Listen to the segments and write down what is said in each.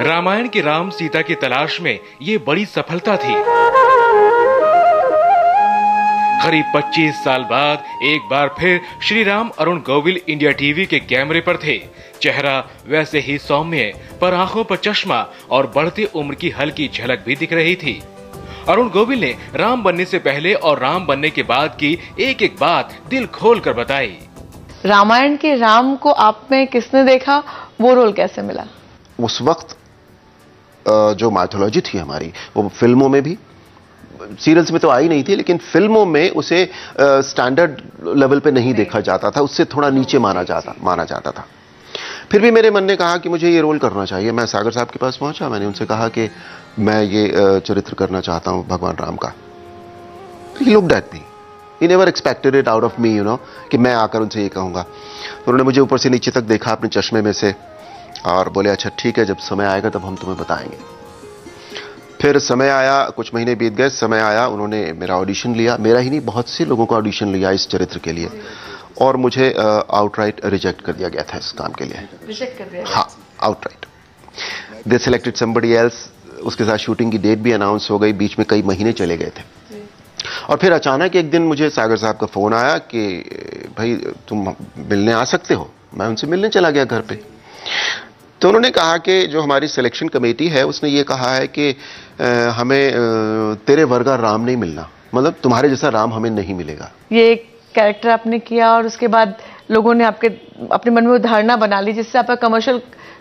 रामायण की राम सीता की तलाश में ये बड़ी सफलता थी। करीब 25 साल बाद एक बार फिर श्री राम अरुण गोविल इंडिया टीवी के कैमरे पर थे। चेहरा वैसे ही सौम्य पर आँखों पर चश्मा और बढ़ती उम्र की हल्की झलक भी दिख रही थी। अरुण गोविल ने राम बनने से पहले और राम बनने के बाद की एक एक बात दिल खोल कर बताई। रामायण के राम को आप में किसने देखा? वो रोल कैसे मिला? उस वक्त जो माइथोलॉजी थी हमारी, वो फ़िल्मों में भी। सीरियल्स में तो आई नहीं थी, लेकिन फ़िल्मों में उसे स्टैंडर्ड लेवल पे नहीं देखा जाता था, उससे थोड़ा नीचे माना जाता माना जाता था। फिर भी मेरे मन ने कहा कि मुझे ये रोल करना चाहिए। मैं सागर साहब के पास पहुँचा, मैंने उनसे कहा कि मैं ये चरित्र करना चाहता हूँ भगवान राम का। He looked at me he never expected it out of me you know कि मैं आकर उनसे ये कहूँगा। उन्होंने मुझे ऊपर से नीचे तक देखा, अपने चश्मे में से। और बोले अच्छा ठीक है जब समय आएगा तब हम तुम्हें बताएँगे. फिर समय आया कुछ महीने बीत गए समय आया उन्होंने मेरा ऑडिशन लिया। मेरा ही नहीं बहुत से लोगों का ऑडिशन लिया इस चरित्र के लिए। और मुझे आउटराइट रिजेक्ट कर दिया गया था इस काम के लिए। रिजेक्ट कर दिया हाँ outright they selected somebody else उसके साथ शूटिंग की डेट भी अनाउंस हो गई। बीच में कई महीने चले गए थे। और फिर अचानक एक दिन मुझे सागर साहब का फ़ोन आया कि भाई तुम मिलने आ सकते हो? मैं उनसे मिलने चला गया घर पे। तो उन्होंने कहा कि जो हमारी सिलेक्शन कमेटी है उसने ये कहा है कि हमें तेरे वर्गा राम नहीं मिलना। मतलब तुम्हारे जैसा राम हमें नहीं मिलेगा। ये एक कैरेक्टर आपने किया और उसके बाद लोगों ने आपके अपने मन में वो धारणा बना ली जिससे आपका कमर्शियल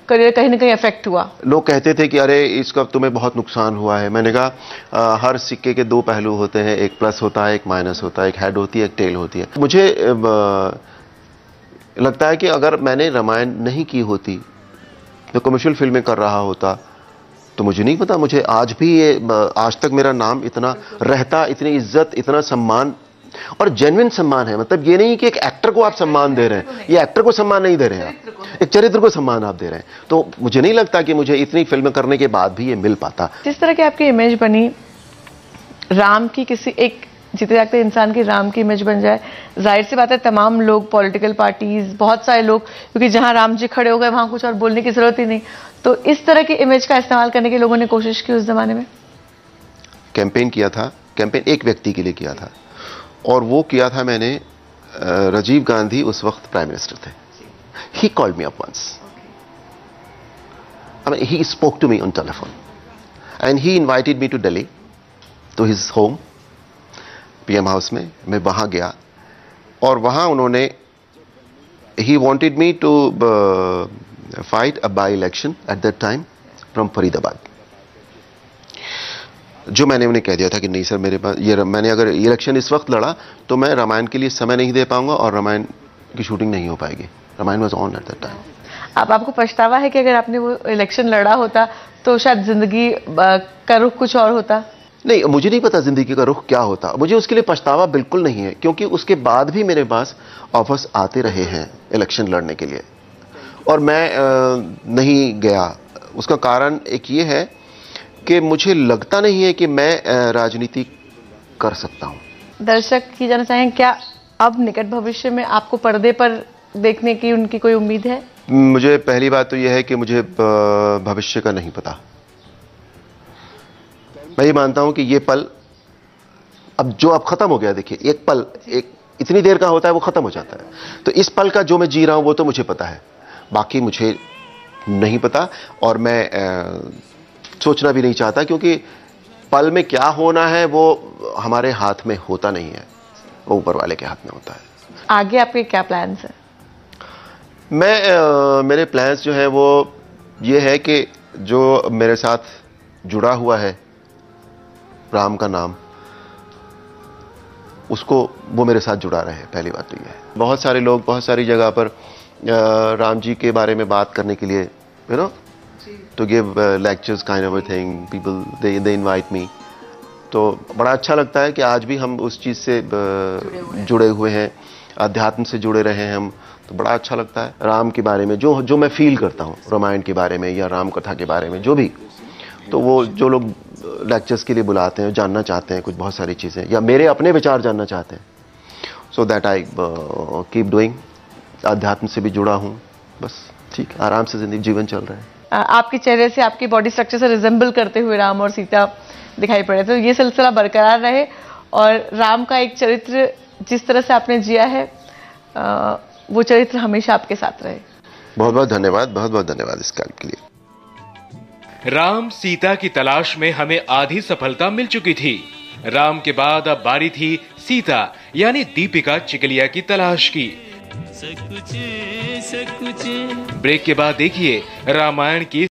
करियर कहीं ना कहीं इफ़ेक्ट हुआ। लोग कहते थे कि अरे इसका तुम्हें बहुत नुकसान हुआ है। मैंने कहा हर सिक्के के दो पहलू होते हैं। एक प्लस होता है एक माइनस होता है। एक हेड होती है एक टेल होती है। मुझे लगता है कि अगर मैंने रामायण नहीं की होती तो कमर्शियल फ़िल्में कर रहा होता तो मुझे नहीं पता मुझे आज भी ये आज तक मेरा नाम इतना रहता इतनी इज़्ज़त इतना सम्मान और जेन्युइन सम्मान है। मतलब ये नहीं कि एक एक्टर को आप सम्मान दे रहे हैं। ये एक्टर को सम्मान नहीं दे रहे हैं आप। एक चरित्र को सम्मान आप दे रहे हैं। तो मुझे नहीं लगता कि मुझे इतनी फ़िल्म करने के बाद भी ये मिल पाता। जिस तरह की आपकी इमेज बनी राम की किसी एक जीते जागते इंसान की राम की इमेज बन जाए। ज़ाहिर सी बात है तमाम लोग पॉलिटिकल पार्टीज़ बहुत सारे लोग क्योंकि जहाँ राम जी खड़े हो गए वहाँ कुछ और बोलने की ज़रूरत ही नहीं। तो इस तरह की इमेज का इस्तेमाल करने की लोगों ने कोशिश की उस जमाने में? कैंपेन किया था। कैंपेन एक व्यक्ति के लिए किया था। और वो किया था मैंने राजीव गांधी उस वक्त प्राइम मिनिस्टर थे। He called me up once I mean, he spoke to me on telephone. And he invited me to Delhi, to his home, PM house में, मैं वहाँ गया। और वहाँ उन्होंने he wanted me to fight fight by election at at time from Faridabad जो मैंने उन्हें कह दिया था कि नहीं सर, मेरे पास, ये मैंने अगर इलेक्शन इस वक्त लड़ा तो मैं रामायण के लिए समय नहीं दे पाऊँगा और रामायण की शूटिंग नहीं हो पाएगी। Ramayan was on at that time अब आपको पछतावा है कि अगर आपने वो इलेक्शन लड़ा होता तो शायद ज़िंदगी का रुख कुछ और होता। नहीं मुझे नहीं पता ज़िंदगी का रुख क्या होता। मुझे उसके लिए पछतावा बिल्कुल नहीं है क्योंकि उसके बाद भी मेरे पास ऑफर्स आते रहे हैं इलेक्शन लड़ने के लिए। और मैं अ, नहीं गया। उसका कारण एक ये है कि मुझे लगता नहीं है कि मैं राजनीति कर सकता हूँ। दर्शक की जाना चाहें क्या अब निकट भविष्य में आपको पर्दे पर देखने की उनकी कोई उम्मीद है? मुझे पहली बात तो यह है कि मुझे भविष्य का नहीं पता। मैं ये मानता हूँ कि ये पल अब जो अब खत्म हो गया देखिए एक पल एक इतनी देर का होता है वो खत्म हो जाता है। तो इस पल का जो मैं जी रहा हूँ वो तो मुझे पता है। बाकी मुझे नहीं पता और मैं अ, सोचना भी नहीं चाहता क्योंकि पल में क्या होना है वो हमारे हाथ में होता नहीं है। वो ऊपर वाले के हाथ में होता है। आगे आपके क्या प्लान्स हैं? मैं अ, मेरे प्लान्स जो हैं वो ये है कि जो मेरे साथ जुड़ा हुआ है राम का नाम उसको वो मेरे साथ जुड़ा रहे पहली बात तो ये है। बहुत सारे लोग बहुत सारी जगह पर राम जी के बारे में बात करने के लिए you know to give lectures kind of a thing people they they invite me तो बड़ा अच्छा लगता है कि आज भी हम उस चीज़ से जुड़े हुए हैं। अध्यात्म से जुड़े रहे हैं हम तो बड़ा अच्छा लगता है। राम के बारे में जो जो मैं फील करता हूँ रामायण के बारे में या राम कथा के बारे में जो भी। तो वो जो लोग लेक्चर्स के लिए बुलाते हैं जानना चाहते हैं कुछ बहुत सारी चीज़ें या मेरे अपने विचार जानना चाहते हैं। So that I keep doing अध्यात्म से भी जुड़ा हूँ बस ठीक आराम से ज़िंदगी जीवन चल रहा है। आपके चेहरे से आपकी बॉडी स्ट्रक्चर से रिजेंबल करते हुए राम और सीता दिखाई पड़े। तो ये सिलसिला बरकरार रहे और राम का एक चरित्र जिस तरह से आपने जिया है वो चरित्र हमेशा आपके साथ रहे। बहुत बहुत धन्यवाद बहुत बहुत धन्यवाद इस काम के लिए। राम सीता की तलाश में हमें आधी सफलता मिल चुकी थी। राम के बाद अब बारी थी सीता यानी दीपिका चिकलिया की तलाश की। ब्रेक के बाद देखिए रामायण की